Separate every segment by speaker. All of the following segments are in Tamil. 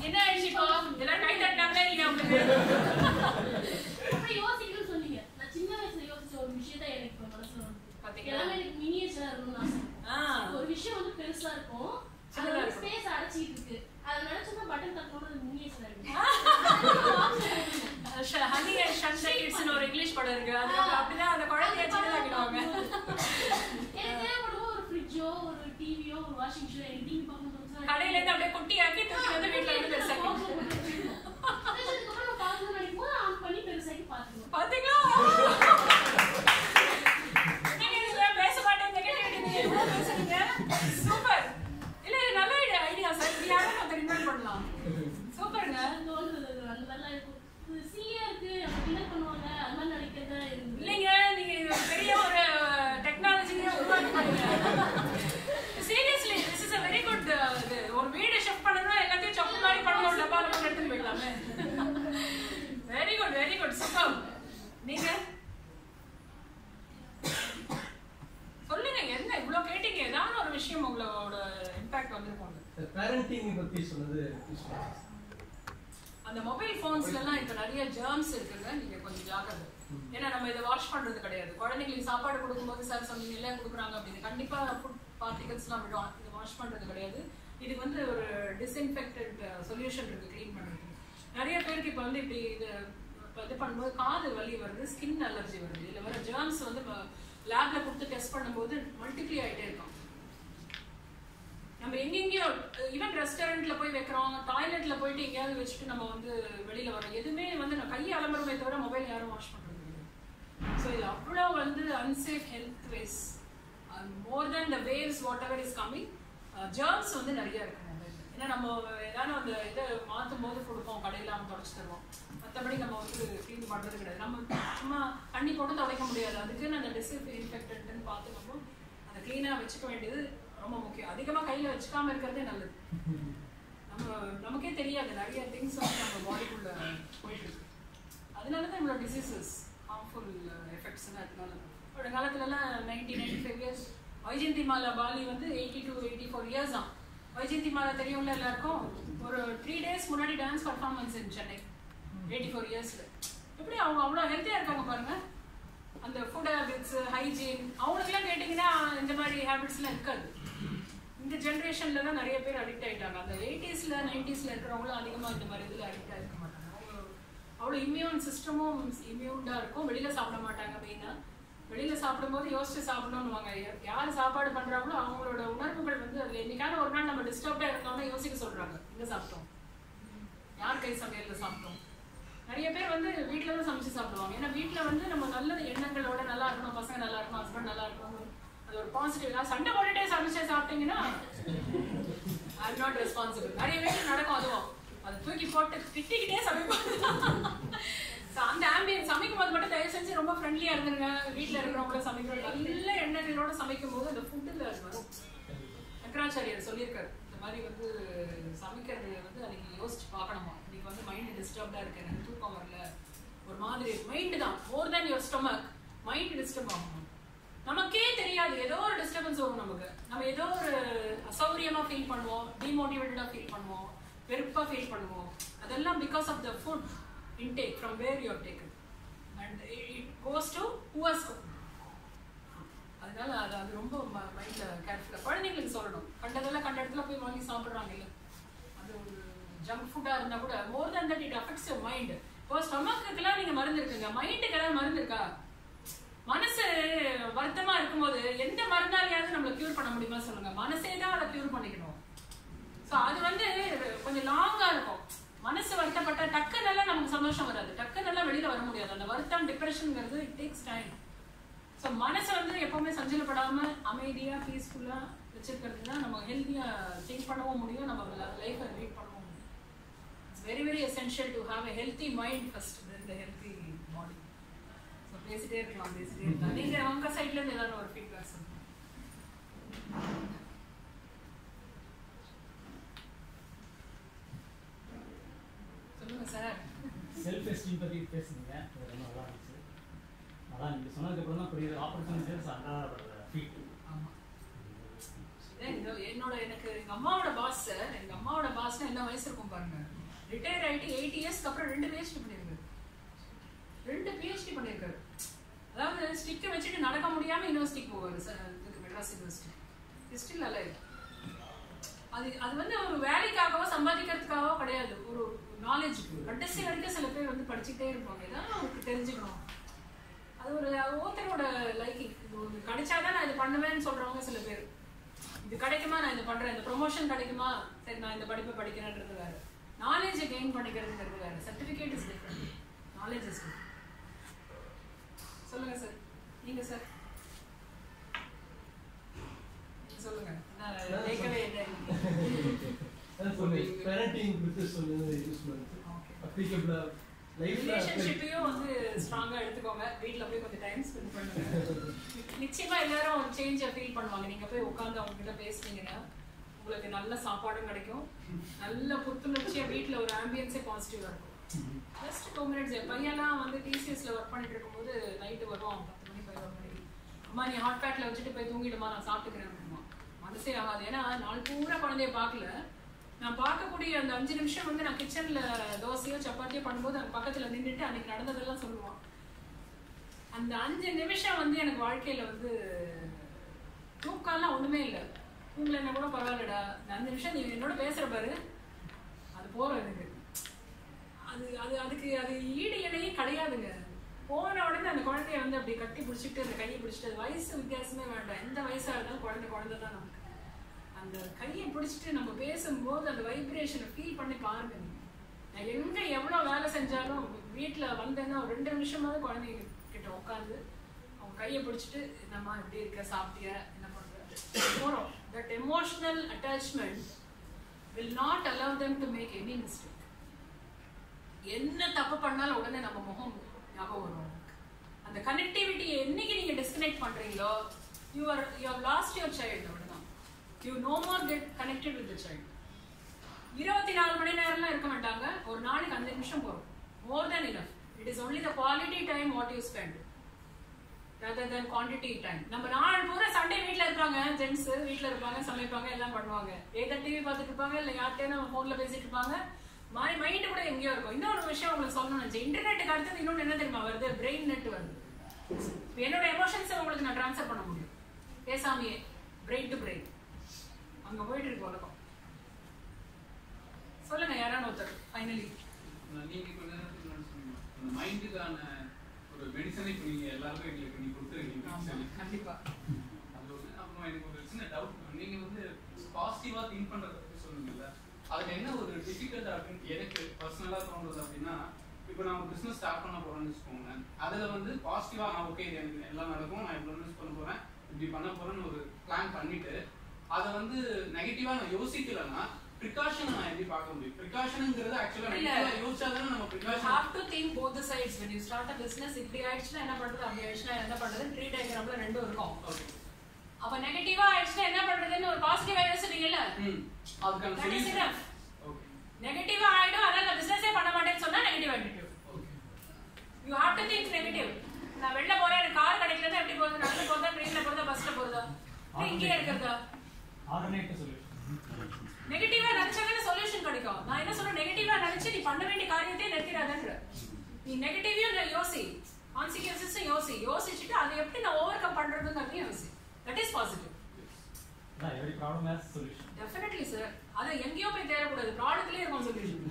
Speaker 1: என்ன ஆயிடுச்சு இப்போ? எல்லாரும் கை தட்டினாங்களே இல்லையா உங்களுக்கு
Speaker 2: அப்புறம் யோசிக்கணும்னு சொன்னீங்க நான் சின்ன வயசுல யோசிச்ச ஒரு விஷயத்த எனக்கு இப்ப மனசுல வந்து
Speaker 1: பாத்தீங்களா?
Speaker 2: எல்லாமே எனக்கு மினியேச்சரா இருக்கணும்னு ஆசை
Speaker 1: ஆ.
Speaker 2: ஒரு விஷயம் வந்து பெருசா இருக்கும் அது
Speaker 1: சின்னதா
Speaker 2: வந்து
Speaker 1: இருக்கும்.
Speaker 2: ஸ்பேஸ் அடைச்சிட்டு இருக்கு அதை நினைச்சோம்னா பட்டன் தட்டணும் அது மினியேச்சர் ஆயிடும்
Speaker 1: ஹனி அண்ட் ஷன் த கிட்ஸ்னு ஒரு இங்கிலீஷ் படம் இருக்கு அது அப்படிதான் அந்த குழந்தைய சின்னதாக்கிடுவாங்க
Speaker 2: எனக்கு தேவைப்படுமோ ஒரு ஃப்ரிட்ஜோ ஒரு டிவியோ ஒரு வாஷிங் மிஷின் எனக்கு டிவி பார்க்கணும் தோணுச்சுன்னா
Speaker 1: கடையில இருந்து அப்படியே குட்டியாக்கி தூக்கி வந்து வீட்டுல வந்து பெருசாக்கி
Speaker 2: அதுக்கப்புறம் நம்ம பார்க்கணும்னு நினைக்கும் ஆன் பண்ணி பெருசாக்கி பார்த்துக்கணும்
Speaker 1: பாத்தீங்களா நீங்க இதுல பேச மாட்டேன் நெகட்டிவிட்டி நீங்க எவ்வளவு பேசுறீங்க சூப்பர் இல்ல இது நல்ல ஐடியா சார் இது யாரும் நம்ம ரிமைண்ட் பண்ணலாம் சூப்பருங்க
Speaker 2: அது தோன்றது அது அந்த மாதிரிலாம் இருக்கும் இது சிலியா இருக்கு அவங்க கிண்டல் பண்ணுவாங்க அது மாதிரி நினைக்கிறதா இருந்து
Speaker 1: இல்லைங்க நீங்க இது ஒரு பெரிய ஒரு டெக்னாலஜியே உருவாக்கி பண்ணீங்க seriously this is a very good இது ஒரு வீடு ஷிஃப்ட் பண்ணனும் எல்லாத்தையும் சப்பு மாதிரி பண்ணணும் டப்பால போட்டு எடுத்துட்டு போயிடலாமே very good very good super நீங்க சொல்லுங்க என்ன இவ்வளவு கேட்டீங்க ஏதாவது ஒரு விஷயம் உங்களோட இம்பாக்ட் வந்திருக்கும்
Speaker 3: பேரண்டிங் பத்தி சொன்னது கிருஷ்ணா.
Speaker 1: அந்த மொபைல் போன்ஸ்ல எல்லாம் இப்ப நிறைய ஜெர்ம்ஸ் இருக்குங்க. நீங்க கொஞ்சம் ஜாக்கிரதை. ஏன்னா நம்ம இதை வாஷ் பண்றது கிடையாது. குழந்தைங்களுக்கு சாப்பாடு கொடுக்கும்போது சார் சொன்னீங்க எல்லாம் கொடுக்குறாங்க அப்படின்னு. கண்டிப்பா ஃபுட் பார்ட்டிகல்ஸ் எல்லாம் விடும். இதை வாஷ் பண்றது கிடையாது. இதுக்கு வந்து ஒரு டிஸ்இன்ஃபெக்டட் சொல்யூஷன் இருக்கு க்ளீன் பண்றதுக்கு. நிறைய பேருக்கு இப்ப வந்து இப்படி இது இது பண்ணும்போது காது வலி வருது ஸ்கின் அலர்ஜி வருது. இதுல வர ஜேர்ம்ஸ் வந்து லேப்ல கொடுத்து டெஸ்ட் பண்ணும்போது மல்டிப்ளை ஆகிட்டே இருக்கும். நம்ம எங்கெங்கயோ ஈவன் ரெஸ்டாரண்ட்ல போய் வைக்கிறோம் டாய்லெட்ல போயிட்டு எங்கேயாவது வச்சுட்டு நம்ம வந்து வெளியில வரோம் எதுவுமே வந்து நான் கையை அலம்புறமே தவிர மொபைல் யாரும் வாஷ் பண்றது ஸோ இது அவ்வளோ வந்து unsafe health ways more than the waves whatever is coming germs வந்து நிறைய இருக்கு மொபைல் ஏன்னா நம்ம ஏதாவது அந்த இதை மாற்றும் போது கொடுப்போம் கடையில் அவங்க தொடச்சு தருவோம். மற்றபடி நம்ம வந்து க்ளீன் பண்ணுறது கிடையாது. நம்ம சும்மா தண்ணி போட்டு துடைக்க முடியாது. அதுக்குன்னு அந்த டிஸ்இன்ஃபெக்டன்ட்னு இன்ஃபெக்டன்ட்னு பார்த்து நம்ம அதை க்ளீனாக வச்சுக்க வேண்டியது ரொம்ப முக்கியம். அதிகமாக கையில் வச்சுக்காம இருக்கிறதே நல்லது. நம்ம நமக்கே தெரியாது. நிறைய திங்ஸ் வந்து நம்ம பாடிக்குள்ள போயிட்டு இருக்கு. அதனால தான் இவ்வளோ டிசீசஸ் ஹார்ம்ஃபுல் எஃபெக்ட்ஸ்னு அதனால ஒரு காலத்துலலாம் ninety ninety five years Vyjayanthimala Bali வந்து eighty to eighty four years தான் வைஜெயந்தி மாலா தெரியும்ல எல்லாருக்கும்? ஒரு த்ரீ டேஸ் முன்னாடி dance performance in Chennai. Eighty four இயர்ஸில் எப்படி அவங்க அவ்வளோ ஹெல்த்தியாக இருக்காங்க பாருங்க. அந்த ஃபுட் ஹேபிட்ஸ் ஹைஜீன் அவங்களுக்குலாம் கேட்டிங்கன்னா இந்த மாதிரி ஹேபிட்ஸ்லாம் இருக்காது. இந்த ஜென்ரேஷன்ல தான் நிறைய பேர் அடிக்ட் ஆயிட்டாங்க. அந்த எயிட்டிஸ்ல நைன்டிஸ்ல இருக்கிறவங்களும் அதிகமாக இந்த மாதிரி இதில் அடிக்ட் ஆயிருக்க மாட்டாங்க. அவ்வளோ இம்யூன் சிஸ்டமும் இம்யூன்டா இருக்கும். வெளியில சாப்பிட மாட்டாங்க மெயினா வெளியில சாப்பிடும்போது யோசிச்சு சாப்பிடணும்னுவாங்க. யார் சாப்பாடு பண்றாங்களோ அவங்களோட உணர்வுகள் வந்து அதுல என்னைக்கான ஒரு நாள் நம்ம டிஸ்டர்ப்டா இருந்தோம்னா யோசிக்க சொல்றாங்க. இங்க சாப்பிட்டோம். யார் கை சமையல்ல சாப்பிட்டோம்? நிறைய பேர் வந்து வீட்டில் தான் சமைச்சு சாப்பிடுவாங்க. ஏன்னா வீட்டில் வந்து நம்ம நல்ல எண்ணங்களோட நல்லா இருக்கணும். பசங்க நல்லா இருக்கணும் ஹஸ்பண்ட் நல்லா இருக்கணும். அது ஒரு பாசிட்டிவ் சண்டை போட்டுட்டே சமைச்சு சாப்பிட்டீங்கன்னா ஐ நாட் ரெஸ்பான்சிபிள் நிறைய பேர் நடக்கும் அதுவும். அதை தூக்கி போட்டு திட்டிக்கிட்டே சமைப்பாங்க அந்த ஆம்பியன் சமைக்கும் போது மட்டும் தயவு செஞ்சு ரொம்ப ஃப்ரெண்ட்லியா இருந்துருங்க. வீட்டில் இருக்கிறவங்கள சமைக்கிறோம். நல்ல எண்ணங்களோட சமைக்கும் போது அந்த ஃபுட்டில் அது வரும். சங்கராச்சாரியர் சொல்லியிருக்காரு. இந்த மாதிரி வந்து சமைக்கிறது வந்து அன்னைக்கு யோசிச்சு பார்க்கணுமா? இன்னைக்கு வந்து மைண்ட் டிஸ்டர்ப்டாக இருக்கு. எனக்கு தூக்கம் வரல. ஒரு மாதிரி மைண்டு தான். More than your stomach mind disturb ஆகும் நமக்கே தெரியாது ஏதோ ஒரு டிஸ்டர்பன்ஸ் வரும் நமக்கு நம்ம ஏதோ ஒரு அசௌரியமாக ஃபீல் பண்ணுவோம் டிமோட்டிவேட்டடா ஃபீல் பண்ணுவோம் வெறுப்பா ஃபீல் பண்ணுவோம். அதெல்லாம் because of the food intake from where you taken and it goes to whose அதனால அது அது ரொம்ப மைண்ட்ல கேர்ஃபுல்லாக குழந்தைங்களுக்கு சொல்லணும். கண்டதெல்லாம் கண்ட இடத்துல போய் வாங்கி சாப்பிடுறாங்க இல்ல அது ஒரு ஜங்க் ஃபுட்டா இருந்தா கூட more than that it affects your mind இப்போ ஸ்டமக்குக்கெல்லாம் நீங்க மருந்து இருக்குங்க. மைண்டுக்கு ஏதாவது மருந்து இருக்கா? மனசு வருத்தமா இருக்கும்போது எந்த மருந்தாலையாவது நம்மள கியூர் பண்ண முடியுமா சொல்லுங்க. மனசே தான் அதை கியூர் பண்ணிக்கணும். ஸோ அது வந்து கொஞ்சம் லாங்கா இருக்கும். மனசு வருத்தப்பட்ட டக்குனெல்லாம் நமக்கு சந்தோஷம் வராது. டக்குனெல்லாம் வெளியில வர முடியாது. அந்த வருத்தம் டிப்ரெஷனுங்கிறது இட் டேக்ஸ் டைம் ஸோ மனசை வந்து எப்பவுமே சஞ்சலப்படாம அமைதியா பீஸ்ஃபுல்லா வச்சிருக்கிறது தான் நம்ம ஹெல்த்தியா திங்க் பண்ணவும் முடியும். நம்ம லைஃப்பை லீட் பண்ணவும் முடியும். It's very very essential to have a healthy mind first then the healthy பேசிட்டே இருக்கலாம் பேசிட்டே இருக்கலாம். நீங்க உங்க சைட்ல இருந்து ஏதாவது ஒரு ஃபீட்பேக் சொல்லுங்க.
Speaker 4: சொல்லுங்க சார் செல்ஃப் எஸ்டீம் பற்றி பேசுனீங்க. ரொம்ப நல்லா இருந்துச்சு. அதான் நீங்கள் சொன்னதுக்கப்புறம் தான் புரியுது ஆப்பர்ச்சுனிட்டிஸ் அன்றாட ஃபீட்
Speaker 1: ஆமாம் என்னோட எனக்கு எங்கள் அம்மாவோட பாஸ் சார் எங்கள் அம்மாவோட பாஸ்னா என்ன வயசு இருக்கும் பாருங்க. ரிட்டையர் ஆகிட்டு எயிட் இயர்ஸ்க்கு அப்புறம் ரெண்டு பிஹெச்டி பண்ணியிருக்காரு ரெண்டு பிஹெச்டி பண்ணியிருக்காரு அதாவது ஸ்டிக்கை வச்சுட்டு நடக்க முடியாம யூனிவர்சிட்டிக்கு போவாரு இதுக்கு மெட்ராஸ் யூனிவர்சிட்டி ஹிஸ்ட்ரியில் அல்ல அது அது வந்து ஒரு வேலைக்காகவோ சம்பாதிக்கிறதுக்காகவோ கிடையாது. ஒரு நாலேஜ் கடைசி வரைக்கும் சில பேர் வந்து படிச்சுக்கிட்டே இருப்பாங்க. ஏதாவது அவருக்கு தெரிஞ்சுக்கணும். அது ஒரு ஒருத்தரோட லைக்கிங் இது ஒரு கிடைச்சாதான் நான் இது பண்ணுவேன்னு சொல்றவங்க சில பேர். இது கிடைக்குமா? நான் இது பண்றேன். இந்த ப்ரொமோஷன் கிடைக்குமா? சரி நான் இந்த படிப்பை படிக்கிறேன்றது வேறு நாலேஜை கெயின் பண்ணிக்கிறதுங்கிறது வேற. Certificate is different knowledge is சொல்லுங்க சார் நீங்க சார் நீங்க சொல்லுங்க நான் கேட்கவே இல்லை
Speaker 3: யூஸ் பண்ணுது. அப்ளிகபிளா
Speaker 1: ரிலேஷன்ஷிப்பையும் வந்து ஸ்ட்ராங்கா எடுத்துக்கோங்க. வீட்ல போய் கொஞ்சம் டைம் ஸ்பெண்ட் பண்ணுங்க. நிச்சயமா எல்லாரும் சேஞ்சை ஃபீல் பண்ணுவாங்க. நீங்க போய் உட்கார்ந்து அவங்க கிட்ட பேசுனீங்கன்னா உங்களுக்கு நல்ல சாப்பாடும் கிடைக்கும். நல்ல புத்துணர்ச்சியா வீட்ல ஒரு ஆம்பியன்ஸே பாசிட்டிவா இருக்கும். ஜஸ்ட் டூ மினிட்ஸ் என் பையன்லாம் வந்து டிசிஎஸ்ல ஒர்க் பண்ணிட்டு இருக்கும்போது நைட்டு வருவான் பத்து மணி பதினோரு மணிக்கு அம்மா நீ ஹாட் பேக்ல வச்சுட்டு போய் தூங்கிடுமா? நான் சாப்பிட்டுக்கிறேன். மனசே ஆகாது. ஏன்னா நாள் பூரா குழந்தைய பார்க்கல. நான் பார்க்கக்கூடிய அந்த அஞ்சு நிமிஷம் வந்து நான் கிச்சன்ல தோசையோ சப்பாத்தியோ பண்ணும்போது அந்த பக்கத்துல நின்றுட்டு அன்னைக்கு நடந்ததெல்லாம் சொல்லுவான். அந்த அஞ்சு நிமிஷம் வந்து எனக்கு வாழ்க்கையில வந்து தூக்கம்லாம் ஒண்ணுமே இல்லை. தூங்கலைன்னா கூட பரவாயில்லடா. இந்த அஞ்சு நிமிஷம் நீ என்னோட பேசுற பாரு. அது போறோம் எனக்கு. அது அது அதுக்கு அது ஈடு இணையே கிடையாதுங்க. போன உடனே அந்த குழந்தைய வந்து அப்படி கட்டி பிடிச்சிட்டு அந்த கையை பிடிச்சிட்டு அது வயசு வித்தியாசமே வேண்டாம். எந்த வயசா இருந்தாலும் குழந்தை குழந்தை தான் நமக்கு. அந்த கையை பிடிச்சிட்டு நம்ம பேசும்போது அந்த வைப்ரேஷனை ஃபீல் பண்ணி பாருங்க. நான் எங்க எவ்வளோ வேலை செஞ்சாலும் வீட்டில் வந்தேன்னா ஒரு ரெண்டு நிமிஷமாவது குழந்தைங்க கிட்ட உட்காந்து அவங்க கையை பிடிச்சிட்டு என்னம்மா எப்படி இருக்க? சாப்பிட்டியா? என்ன பண்ற போகிறோம் that emotional attachment will not allow them to make any mistake என்ன தப்பு பண்ணாலும் உடனே நம்ம முகம் ஞாபகம் வரும் அந்த கனெக்டிவிட்டியை என்னைக்கு நீங்க டிஸ்கனெக்ட் பண்றீங்களோ you are you have lost your child you no more get connected with the child இருபத்தி நாலு மணி நேரம்லாம் இருக்க மாட்டாங்க. ஒரு நாளைக்கு அஞ்சு நிமிஷம் போகும். More than enough it is only the quality time what you spend rather than quantity time நம்ம நாள் பூரா சண்டே வீட்டில் இருப்பாங்க. ஜென்ஸ் வீட்டில் இருப்பாங்க சமைப்பாங்க எல்லாம் பண்ணுவாங்க. ஏதோ டிவி பார்த்துட்டு இருப்பாங்க இல்லை யார்கிட்டயும் நம்ம ஃபோனில் பேசிட்டு இருப்பாங்க. மாதிரி மைண்ட் கூட எங்கேயோ இருக்கும். இன்னொரு விஷயம் உங்களுக்கு சொல்லணும்னு நினைச்சேன். இன்டர்நெட்டுக்கு அடுத்தது இன்னொன்று என்ன தெரியுமா வருது? பிரெயின் நெட் வருது. என்னோட எமோஷன்ஸை உங்களுக்கு நான் ட்ரான்ஸ்ஃபர் பண்ண முடியும். பேசாமையே பிரெயின் டு பிரெயின் அங்க போயிட்டு இருக்கு உலகம் சொல்லுங்க யாரான ஒருத்தர் ஃபைனலி
Speaker 5: நீங்க கொஞ்ச நேரத்துக்கு மைண்டுக்கான ஒரு மெடிசனை இப்போ நீங்க எல்லாருக்கும் எங்களுக்கு நீங்க கொடுத்துருக்கீங்க.
Speaker 1: கண்டிப்பா.
Speaker 5: அது ஒண்ணு. அப்புறம் எனக்கு ஒரு சின்ன டவுட் நீங்க வந்து பாசிட்டிவா திங்க் பண்றத பத்தி சொன்னீங்கல்ல அதுல என்ன ஒரு டிஃபிகல்ட் அப்படின்னு எனக்கு பர்சனலா தோன்றது அப்படின்னா இப்போ நான் ஒரு பிசினஸ் ஸ்டார்ட் பண்ண போறேன்னு வச்சுக்கோங்க அதுல வந்து பாசிட்டிவா நான் ஓகே எனக்கு எல்லாம் நடக்கும். நான் இன்வெஸ்ட் பண்ண போறேன். இப்படி பண்ண போறேன்னு ஒரு பிளான் பண்ணிட்டு அதை வந்து நெகட்டிவா நான் யோசிக்கலன்னா ப்ரிகாஷன் நான் எப்படி பார்க்க முடியும்? ப்ரிகாஷனுங்கிறது ஆக்சுவலா
Speaker 1: இல்ல.
Speaker 5: நெகட்டிவா யோசிச்சாதானே நம்ம precaution
Speaker 1: have to think both the sides. When you start a business இப்படி ஆயிடுச்சுன்னா என்ன பண்றது? அப்படி ஆயிடுச்சுன்னா என்ன பண்றது? ட்ரீ டயக்ராம்ல ரெண்டும் இருக்கும். அப்ப நெகட்டிவா ஆயிடுச்சுன்னா என்ன பண்றதுன்னு ஒரு பாசிட்டிவா யோசிச்சீங்கல்ல
Speaker 5: அதுக்கான சொல்யூஷன்
Speaker 1: நெகட்டிவா ஆயிடும். அதனால நான் பிசினஸே பண்ண மாட்டேன்னு சொன்னா negative
Speaker 5: okay
Speaker 1: you have to think negative நான் வெளில போறேன். எனக்கு கார் கிடைக்கலன்னா எப்படி போகுது? நடந்து போறதா? ட்ரெயின்ல போறதா? பஸ்ல போறதா? இங்கேயே இருக்கிறதா?
Speaker 4: ஆல்டர்னேட்டிவ் சொல்யூஷன்
Speaker 1: நெகட்டிவா நினைச்சாதானே சொல்யூஷன் கிடைக்கும். நான் என்ன சொல்றேன்? நெகட்டிவா நினைச்சு நீ பண்ண வேண்டிய காரியத்தையே நிறுத்திடாதன்ற. நீ நெகட்டிவையும் யோசி. கான்சிக்வன்சஸும் யோசி. யோசிச்சுட்டு அதை எப்படி நான் ஓவர் கம் பண்றதுங்கிறதையும் யோசி. That is positive
Speaker 4: every problem has solution
Speaker 1: definitely sir அதை எங்கேயோ போய் தேடக்கூடாது. ப்ராடக்ட்லயே இருக்கும் சொல்யூஷன்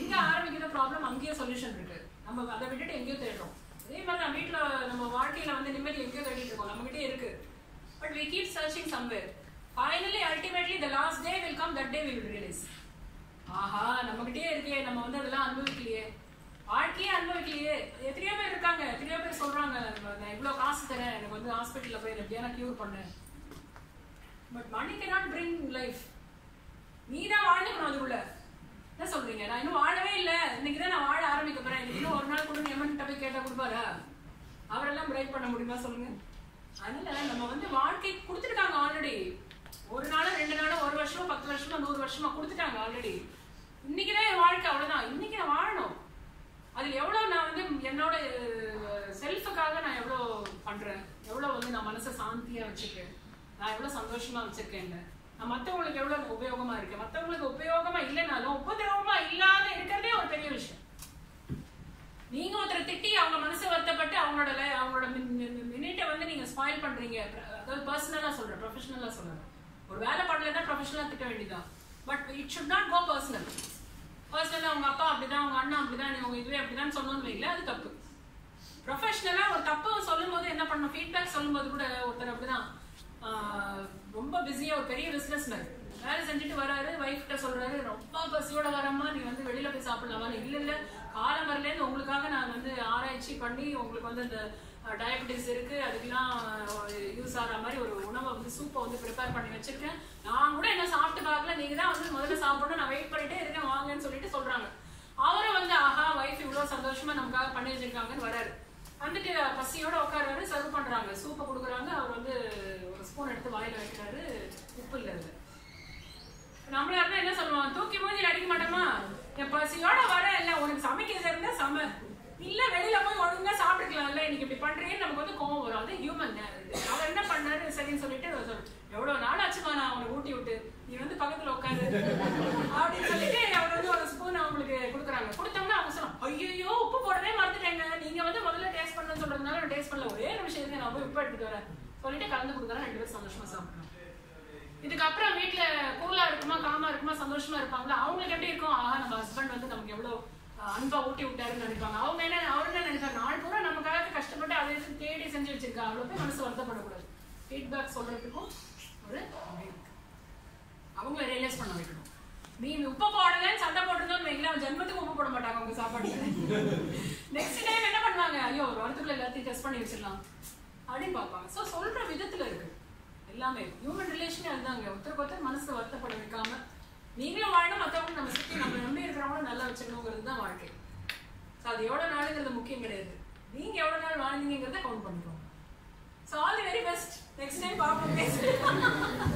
Speaker 1: எங்க ஆரம்பிக்கிற ப்ராப்ளம் அங்கேயே சொல்யூஷன் இருக்கு. நம்ம அதை விட்டுட்டு எங்கேயோ தேடுறோம். அதே மாதிரி நான் வீட்ல நம்ம வாழ்க்கையில வந்து நிம்மதி எங்கேயோ தேடிட்டு இருக்கோம். நம்ம கிட்டே இருக்கு. But we keep searching somewhere. Finally ultimately the last day will come that day we will realize ஆஹா நம்ம கிட்டே இருக்கே நம்ம வந்து அதெல்லாம் அனுபவிக்கலையே. வாழ்க்கையே அனுபவிக்கலையே. எத்தனையோ பேர் இருக்காங்க எத்தனையோ பேர் சொல்றாங்க நான் இவ்வளவு காசு தரேன் எனக்கு வந்து ஹாஸ்பிட்டல்ல போய் எப்படியான கியூர் பண்ணேன்? But money not drink life நீ தான் வாழ்ந்துக்கணும் அதுக்குள்ள. என்ன சொல்றீங்க? நான் இன்னும் வாழவே இல்லை. இன்னைக்கு தான் நான் வாழ ஆரம்பிக்க போறேன். இன்னைக்கு இன்னும் ஒரு நாள் கூட எமன்கிட்ட போய் கேட்டா கொடுப்பாரா? அவரெல்லாம் பிரேக் பண்ண முடியுமா சொல்லுங்க. அதனால நம்ம வந்து வாழ்க்கை கொடுத்துருக்காங்க ஆல்ரெடி ஒரு நாளோ ரெண்டு நாளோ ஒரு வருஷமோ பத்து வருஷமோ நூறு வருஷமா கொடுத்துட்டாங்க ஆல்ரெடி இன்னைக்கு தான் என் வாழ்க்கை அவ்வளவுதான். இன்னைக்கு நான் வாழணும். அது எவ்வளோ நான் வந்து என்னோட செல்ஃபுக்காக நான் எவ்வளோ பண்ணுறேன் எவ்வளோ வந்து நான் மனசை சாந்தியாக வச்சுருக்கேன் நான் எவ்வளவு சந்தோஷமா வச்சிருக்கேன் நான் மற்றவங்களுக்கு எவ்வளோ உபயோகமாக இருக்கேன்? மற்றவங்களுக்கு உபயோகமாக இல்லைனாலும் உபதிரவமா இல்லாத இருக்கிறதே ஒரு பெரிய விஷயம். நீங்க ஒருத்தரை திட்டி அவங்க மனசு வருத்தப்பட்டு அவங்களோட அவங்களோட மினிட்டை வந்து நீங்க ஸ்பாயில் பண்றீங்க. அதாவது பர்சனலா சொல்றேன் ப்ரொஃபஷனலா சொல்றேன். ஒரு வேலை பண்ணலன்னா ப்ரொஃபஷனலா திட்ட வேண்டியதான் but it should not go personal பர்சனலா அவங்க அப்பா அப்படிதான் அவங்க அண்ணா அப்படிதான் உங்க இதுவே அப்படிதான் சொன்னோன்னு வைக்கல அது தப்பு. ப்ரொஃபஷனலா ஒரு தப்பு சொல்லும்போது என்ன பண்ணணும்? ஃபீட்பேக் சொல்லும்போது கூட ஒருத்தர் அப்படிதான். ரொம்ப பிஸியா ஒரு பெரிய பிசினஸ் வேலை செஞ்சுட்டு வராரு வைஃப் கிட்ட சொல்றாரு ரொம்ப பசியோட வரமா நீ வந்து வெளியில போய் சாப்பிடலாமா இல்ல இல்ல. காலம் உங்களுக்காக நான் வந்து ஆராய்ச்சி பண்ணி உங்களுக்கு வந்து இந்த டயபெட்டிஸ் இருக்கு அதுக்கெல்லாம் யூஸ் ஆகிற மாதிரி ஒரு உணவை வந்து சூப்பை வந்து ப்ரிப்பேர் பண்ணி வச்சிருக்கேன். நான் கூட என்ன சாப்பிட்டு பார்க்கல. நீங்க தான் வந்து முதல்ல சாப்பிடணும். நான் வெயிட் பண்ணிட்டே இருக்கேன். வாங்கன்னு சொல்லிட்டு சொல்றாங்க. அவரும் வந்து ஆஹா வைஃப் இவ்வளவு சந்தோஷமா நமக்காக பண்ணி வச்சிருக்காங்கன்னு வராரு. வந்துட்டு பசியோட உட்காருவாரு சர்வ் பண்றாங்க. சூப்பை கொடுக்குறாங்க. அவர் வந்து ஒரு ஸ்பூன் எடுத்து வாயில வைக்கிறாரு. உப்பு இல்ல நம்மளா இருந்தா என்ன சொல்லுவான் தூக்கி மூஞ்சி அடிக்க மாட்டோமா? என் பசியோட சமைக்க இருந்தா சம. இல்ல வெளியில போய் ஒழுங்கா சாப்பிட்டுக்கலாம்ல இன்னைக்கு இப்படி பண்றேன்னு நமக்கு வந்து கோவம் வரும். அது ஹியூமன் அவர் என்ன பண்ணாரு? சரின்னு சொல்லிட்டு அவர் எவ்வளவு நாள் ஆச்சுமா நான் அவனை ஊட்டி விட்டு? நீ வந்து பக்கத்துல உட்காரு. அப்படின்னு சொல்லிட்டு அவர் வந்து ஒரு ஸ்பூன் அவங்களுக்கு கொடுக்குறாங்க. கொடுத்தோம்னா அவங்க சொல்லுவாங்க ஐயோ உப்பு போடவே மறந்துட்டேங்க. நீங்க வந்து முதல்ல டேஸ்ட் பண்ணணும்னு சொல்றதுனால நான் டேஸ்ட் பண்ணல. ஒரே நிமிஷம் இருக்கு நான் போய் உப்பு எடுத்துட்டு வரேன். சொல்லிட்டு கலந்து கொடுக்குறேன் ரெண்டு பேரும் சந்தோஷமா சாப்பிடுறோம் இதுக்கப்புறம் வீட்டுல கூலா இருக்குமா காமா இருக்குமா சந்தோஷமா இருப்பாங்களா? அவங்களுக்கு எப்படி இருக்கும்? ஆஹா நம்ம ஹஸ்பண்ட் வந்து நமக்கு எவ்வளவு அன்பா ஊட்டி விட்டாருன்னு நினைப்பாங்க. அவங்க என்ன அவர் என்ன நினைப்பாங்க நாள் பூரா நமக்காக கஷ்டப்பட்டு அதை எதுவும் தேடி செஞ்சு வச்சிருக்கா அவ்வளோ போய் மனசு வருத்தப்படக்கூடாது. ஃபீட்பேக் சொல்றதுக்கும் ஒரு அவங்கள ரியலைஸ் பண்ண வைக்கணும். நீ உப்பு போடலன்னு சண்டை போட்டிருந்தோம்னு வைங்களேன் ஜென்மத்துக்கு உப்பு போட மாட்டாங்க உங்க சாப்பாடு நெக்ஸ்ட் டைம் என்ன பண்ணுவாங்க? ஐயோ ஒரு வாரத்துக்குள்ள எல்லாத்தையும் டெஸ்ட் பண்ணி வச்சிடலாம். அப்படின்னு பார்ப்பாங்க. ஸோ சொல்ற விதத்துல இருக்கு. எல்லாமே. ஹியூமன் ரிலேஷனே அதுதாங்க. ஒருத்தருக்கு ஒருத்தர் மனசு வருத்தப்பட வைக்காம நீங்களும் வாழணும் மற்றவங்க நம்ம சுற்றி நம்ம நம்பி இருக்கிறவங்களும் நல்லா வச்சுக்கணுங்கிறது தான் வாழ்க்கை. ஸோ அது எவ்வளோ நாளுங்கிறது முக்கியம் கிடையாது. நீங்கள் எவ்வளோ நாள் வாழ்ந்தீங்கிறத கவுண்ட் பண்ணுறோம் so all the very best next time பார்ப்போம் பேசுகிறேன்